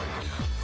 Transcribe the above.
One.